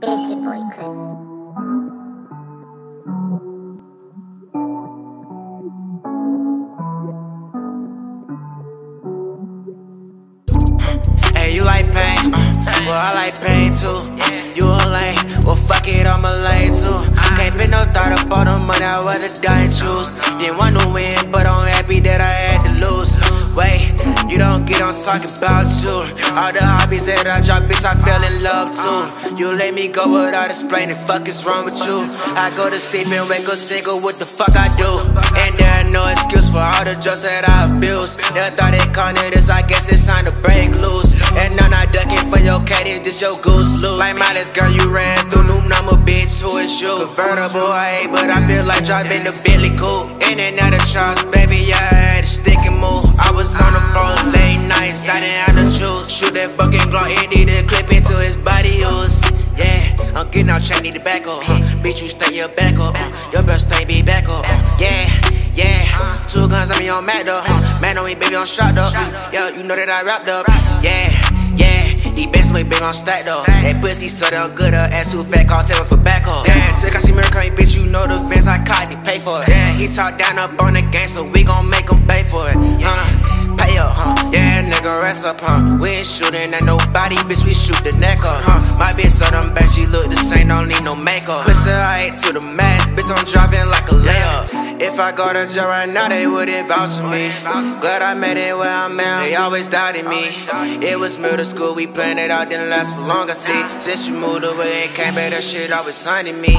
Biscuit boy clip. Hey, you like pain? Uh, well, I like pain too. You a lame? Well, fuck it, I'm a lame too. Can't put no thought about the money, rather die and choose. Didn't want to win, but I'm happy that I talking about you. All the hobbies that I drop, bitch, I fell in love too. You let me go without explaining, fuck is wrong with you? I go to sleep and wake up single, what the fuck I do? And there ain't no excuse for all the drugs that I abuse. Never thought it cornered this, I guess it's time to break loose. And I'm not ducking for your cat, it's just your goose loose. Like my Miles, girl, you ran through new number, bitch, who is you? Convertible, I hate, but I feel like driving the Bentley cool. In and out of Charles, baby, yeah, Glock, Indy, the clip into his body, use. Yeah, I'm getting out, check, need the back up. Huh? Bitch, you stay your back up. Your best thing be back up. Yeah, yeah. Two guns on me on Mac though. Huh? Man on me, baby, I'm strapped up. Yeah, you know that I wrapped up. Yeah, yeah. These bands me big on stack though. That pussy so damn good, her ass too fat, call tell for back up. Yeah, took see me coming, bitch, you know the fans I caught, they pay for it. Yeah, he talk down up on the gang, so we gon' make him pay for it. Uh, pay up, huh? Yeah, nigga, rest up, huh? We ain't at nobody, bitch, we shoot the neck up, huh? My bitch so them back, she look the same, don't need no makeup. Push the height to the max, bitch, I'm driving like a layup. If I go to jail right now, they wouldn't vouch for me. Glad I made it where I'm at, they always doubted me. It was middle school, we planned it out, didn't last for long, I see. Since you moved away and came back, that shit always signing me.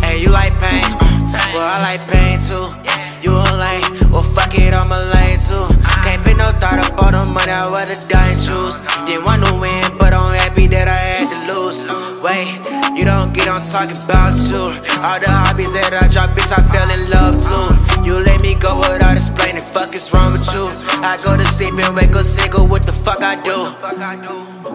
Hey, you like pain? Well, I like pain too. You a lame? Money, I'd rather die and choose. Didn't want to win, but I'm happy that I had to lose. Wait, you don't get on talking about you. All the hobbies that I drop, bitch, I fell in love too. You let me go without explaining, fuck is wrong with you? I go to sleep and wake up single, what the fuck I do?